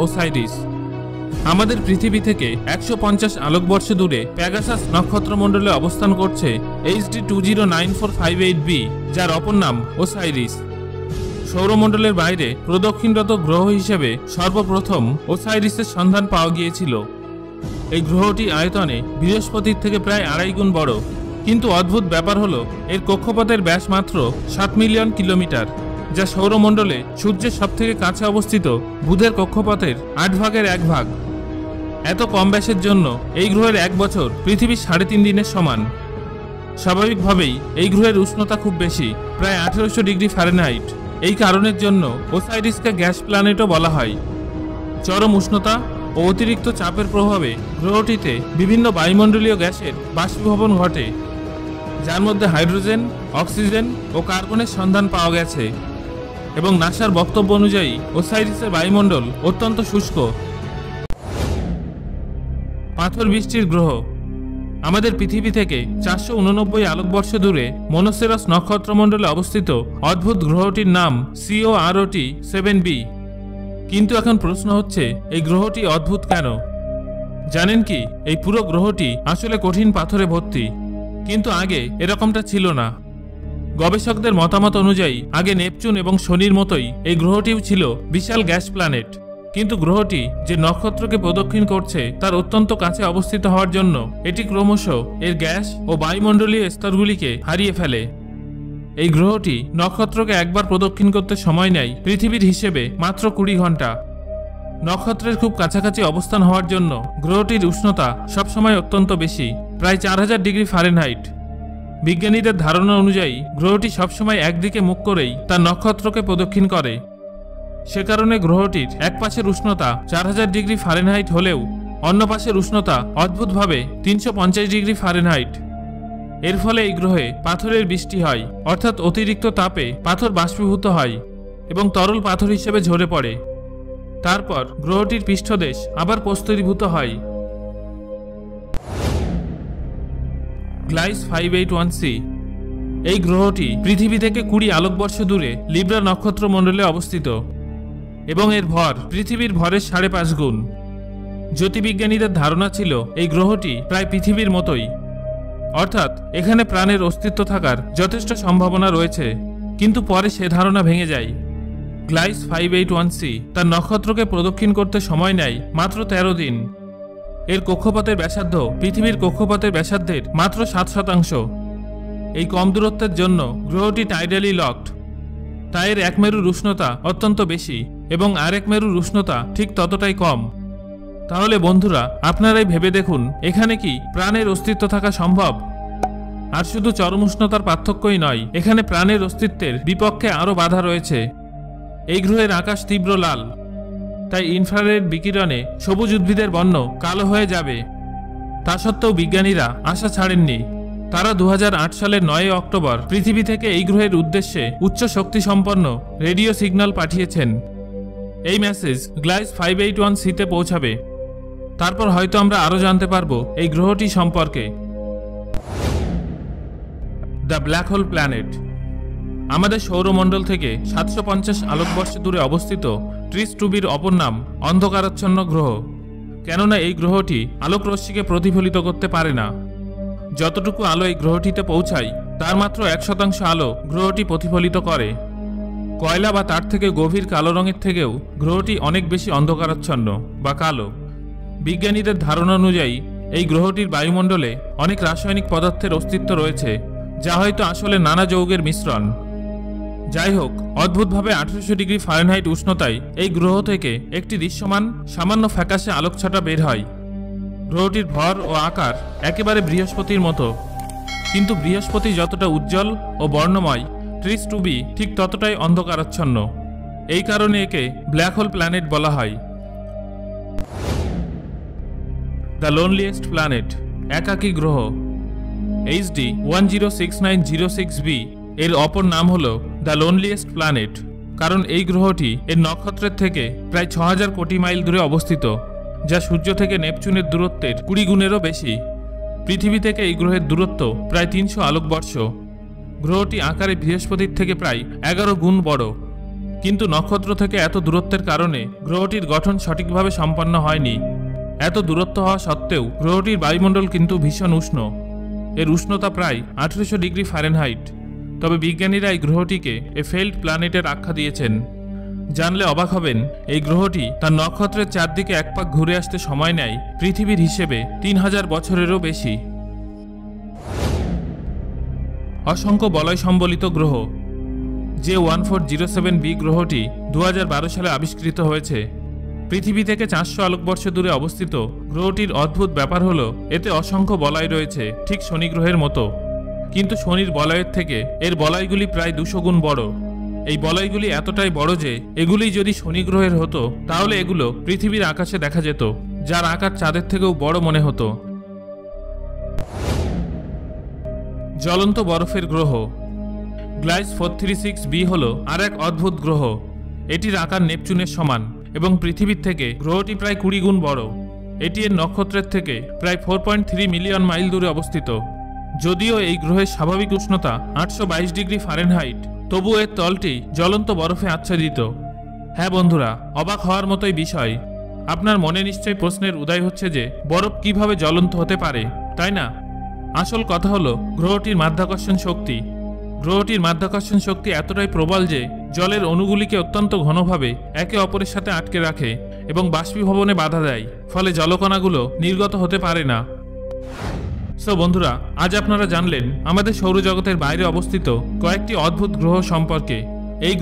Osiris আমাদের পৃথিবী থেকে একশো পঞ্চাশ আলোকবর্ষ দূরে প্যাগাসাস নক্ষত্রমণ্ডলে অবস্থান করছে HD two zero nine four five eight B যার অপর নাম ওসাইরিস সৌরমণ্ডলের বাইরে প্রদক্ষিণরত গ্রহ হিসেবে সর্বপ্রথম ওসাইরিসের সন্ধান পাওয়া গিয়েছিল। এই গ্রহটি আয়তনে বৃহস্পতির থেকে প্রায় আড়াই গুণ বড়। কিন্তু অদ্ভুত ব্যাপার হলো, এর কক্ষপথের ব্যাস মাত্র সাত মিলিয়ন কিলোমিটার। যা সৌরমণ্ডলে সূর্যের সবথেকে কাছে অবস্থিত বুধের কক্ষপথের আট ভাগের এক ভাগ। এত কম ব্যাসের জন্য এই গ্রহের এক বছর পৃথিবীর সাড়ে তিন দিনের সমান। স্বাভাবিকভাবেই এই গ্রহের উষ্ণতা খুব বেশি, প্রায় আঠেরোশো ডিগ্রি ফারেনহাইট। এই কারণের জন্য ওসাইরিসকে গ্যাস প্ল্যানেটও বলা হয়। চরম উষ্ণতা ও অতিরিক্ত চাপের প্রভাবে গ্রহটিতে বিভিন্ন বায়ুমণ্ডলীয় গ্যাসের বাষ্পীভবন ঘটে, যার মধ্যে হাইড্রোজেন, অক্সিজেন ও কার্বনের সন্ধান পাওয়া গেছে। এবং নাসার বক্তব্য অনুযায়ী ওসাইরিসের বায়ুমণ্ডল অত্যন্ত শুষ্ক। পাথর বৃষ্টির গ্রহ। আমাদের পৃথিবী থেকে চারশো উননব্বই আলোকবর্ষ দূরে মনোসেরাস নক্ষত্রমণ্ডলে অবস্থিত অদ্ভুত গ্রহটির নাম সিও আরওটি সেভেন বি। কিন্তু এখন প্রশ্ন হচ্ছে, এই গ্রহটি অদ্ভুত কেন? জানেন কি, এই পুরো গ্রহটি আসলে কঠিন পাথরে ভর্তি। কিন্তু আগে এরকমটা ছিল না। গবেষকদের মতামত অনুযায়ী, আগে নেপচুন এবং শনির মতোই এই গ্রহটিও ছিল বিশাল গ্যাস প্ল্যানেট। কিন্তু গ্রহটি যে নক্ষত্রকে প্রদক্ষিণ করছে, তার অত্যন্ত কাছে অবস্থিত হওয়ার জন্য এটি ক্রমশ এর গ্যাস ও বায়ুমণ্ডলীয় স্তরগুলিকে হারিয়ে ফেলে। এই গ্রহটি নক্ষত্রকে একবার প্রদক্ষিণ করতে সময় নেয় পৃথিবীর হিসেবে মাত্র কুড়ি ঘণ্টা নক্ষত্রের খুব কাছাকাছি অবস্থান হওয়ার জন্য গ্রহটির উষ্ণতা সবসময় অত্যন্ত বেশি, প্রায় চার হাজার ডিগ্রি ফারেনহাইট। বিজ্ঞানীদের ধারণা অনুযায়ী, গ্রহটি সবসময় একদিকে মুখ করেই তার নক্ষত্রকে প্রদক্ষিণ করে। সে কারণে গ্রহটির এক পাশের উষ্ণতা চার হাজার ডিগ্রি ফারেনহাইট হলেও অন্য পাশের উষ্ণতা অদ্ভুতভাবে তিনশো পঞ্চাশ ডিগ্রি ফারেনহাইট। এর ফলে এই গ্রহে পাথরের বৃষ্টি হয়, অর্থাৎ অতিরিক্ত তাপে পাথর বাষ্পীভূত হয় এবং তরল পাথর হিসেবে ঝরে পড়ে। তারপর গ্রহটির পৃষ্ঠদেশ আবার প্রস্তরীভূত হয়। Gliese five eight one C. এই গ্রহটি পৃথিবী থেকে কুড়ি আলোকবর্ষ দূরে লিব্রা নক্ষত্র মণ্ডলে অবস্থিত এবং এর ভর পৃথিবীর ভরের সাড়ে পাঁচ গুণ। জ্যোতির্বিজ্ঞানীদের ধারণা ছিল এই গ্রহটি প্রায় পৃথিবীর মতোই। অর্থাৎ এখানে প্রাণের অস্তিত্ব থাকার যথেষ্ট সম্ভাবনা রয়েছে, কিন্তু পরে সে ধারণা ভেঙে যায়। Gliese five eight one C তার নক্ষত্রকে প্রদক্ষিণ করতে সময় নেয় মাত্র তেরো দিন। এর কক্ষপথের ব্যাসার্ধ পৃথিবীর কক্ষপথের ব্যাসার্ধের মাত্র সাত শতাংশ। এই কম দূরত্বের জন্য গ্রহটি টাইডালি লকড তাই এর এক মেরুর উষ্ণতা অত্যন্ত বেশি এবং আরেক মেরুর উষ্ণতা ঠিক ততটাই কম। তাহলে বন্ধুরা, আপনারাই ভেবে দেখুন, এখানে কি প্রাণের অস্তিত্ব থাকা সম্ভব? আর শুধু চরম উষ্ণতার পার্থক্যই নয়, এখানে প্রাণের অস্তিত্বের বিপক্ষে আরও বাধা রয়েছে। এই গ্রহের আকাশ তীব্র লাল। তাই ইনফ্রারেড বিকিরণে সবুজ উদ্ভিদের বর্ণ কালো হয়ে যাবে। তা সত্ত্বেও বিজ্ঞানীরা আশা ছাড়েননি। তারা দু হাজার আট সালের নয় অক্টোবর পৃথিবী থেকে এই গ্রহের উদ্দেশ্যে উচ্চ শক্তি সম্পন্ন রেডিও সিগন্যাল পাঠিয়েছেন। এই message Gliese five eight one সিতে পৌঁছাবে। তারপর হয়তো আমরা আরও জানতে পারব এই গ্রহটি সম্পর্কে। The black hole planet. আমাদের সৌরমণ্ডল থেকে সাতশো পঞ্চাশ আলোকবর্ষ দূরে অবস্থিত ট্রিস টুবির অপর নাম অন্ধকারাচ্ছন্ন গ্রহ। কেননা এই গ্রহটি আলোক রশ্মিকে প্রতিফলিত করতে পারে না। যতটুকু আলো এই গ্রহটিতে পৌঁছায়, তার মাত্র এক শতাংশ আলো গ্রহটি প্রতিফলিত করে। কয়লা বা তার থেকে গভীর কালো রঙের থেকেও গ্রহটি অনেক বেশি অন্ধকারাচ্ছন্ন বা কালো। বিজ্ঞানীদের ধারণা অনুযায়ী, এই গ্রহটির বায়ুমণ্ডলে অনেক রাসায়নিক পদার্থের অস্তিত্ব রয়েছে, যা হয়তো আসলে নানা যৌগের মিশ্রণ। যাই হোক অদ্ভুতভাবে আঠারোশো ডিগ্রি ফারেনহাইট উষ্ণতায় এই গ্রহ থেকে একটি দৃশ্যমান, সামান্য ফ্যাকাশে আলোকছটা বের হয়। গ্রহটির ভর ও আকার একেবারে বৃহস্পতির মতো। কিন্তু বৃহস্পতি যতটা উজ্জ্বল ও বর্ণময়, ট্রিস টুবি ঠিক ততটাই অন্ধকারাচ্ছন্ন। এই কারণে একে ব্ল্যাক হোল প্ল্যানেট বলা হয়। দ্য লোনলিয়েস্ট প্ল্যানেট, একাকী গ্রহ। HD one zero six nine zero six B, এর অপর নাম হল দ্য লোনলিয়েস্ট প্ল্যানেট, কারণ এই গ্রহটি এর নক্ষত্রের থেকে প্রায় ছ হাজার কোটি মাইল দূরে অবস্থিত, যা সূর্য থেকে নেপচুনের দূরত্বের কুড়ি গুণেরও বেশি। পৃথিবী থেকে এই গ্রহের দূরত্ব প্রায় তিনশো আলোকবর্ষ। গ্রহটি আকারে বৃহস্পতির থেকে প্রায় এগারো গুণ বড়। কিন্তু নক্ষত্র থেকে এত দূরত্বের কারণে গ্রহটির গঠন সঠিকভাবে সম্পন্ন হয়নি। এত দূরত্ব হওয়া সত্ত্বেও গ্রহটির বায়ুমণ্ডল কিন্তু ভীষণ উষ্ণ। এর উষ্ণতা প্রায় আঠেরোশো ডিগ্রি ফারেনহাইট। তবে বিজ্ঞানীরা এই গ্রহটিকে এ ফেল্ড প্ল্যানেটের আখ্যা দিয়েছেন। জানলে অবাক হবেন, এই গ্রহটি তার নক্ষত্রের চারদিকে এক পাক ঘুরে আসতে সময় নেয় পৃথিবীর হিসেবে তিন হাজার বছরেরও বেশি। অসংখ্য বলয় সম্বলিত গ্রহ। যে one four zero seven B গ্রহটি দু হাজার বারো সালে আবিষ্কৃত হয়েছে। পৃথিবী থেকে চারশো আলোকবর্ষ দূরে অবস্থিত গ্রহটির অদ্ভুত ব্যাপার হলো, এতে অসংখ্য বলয় রয়েছে, ঠিক শনি গ্রহের মতো। কিন্তু শনির বলয়ের থেকে এর বলয়গুলি প্রায় দুশো গুণ বড়। এই বলয়গুলি এতটাই বড় যে এগুলি যদি শনি গ্রহের হতো, তাহলে এগুলো পৃথিবীর আকাশে দেখা যেত, যার আকার চাঁদের থেকেও বড় মনে হতো। জ্বলন্ত বরফের গ্রহ। Gliese four three six B হল আর এক অদ্ভুত গ্রহ। এটির আকার নেপচুনের সমান এবং পৃথিবীর থেকে গ্রহটি প্রায় কুড়ি গুণ বড়। এটি এর নক্ষত্রের থেকে প্রায় four point three million mile দূরে অবস্থিত। যদিও এই গ্রহের স্বাভাবিক উষ্ণতা আটশো বাইশ ডিগ্রি ফারেনহাইট তবু এর তলটি জ্বলন্ত বরফে আচ্ছাদিত। হ্যাঁ বন্ধুরা, অবাক হওয়ার মতোই বিষয়। আপনার মনে নিশ্চয়ই প্রশ্নের উদয় হচ্ছে যে, বরফ কীভাবে জ্বলন্ত হতে পারে, তাই না? আসল কথা হলো, গ্রহটির মাধ্যাকর্ষণ শক্তি। গ্রহটির মাধ্যাকর্ষণ শক্তি এতটাই প্রবল যে, জলের অণুগুলিকে অত্যন্ত ঘনভাবে একে অপরের সাথে আটকে রাখে এবং বাষ্পীভবনে বাধা দেয়, ফলে জলকণাগুলো নির্গত হতে পারে না। সো বন্ধুরা আজ আপনারা জানলেন আমাদের সৌরজগতের বাইরে অবস্থিত কয়েকটি অদ্ভুত গ্রহ সম্পর্কে। এই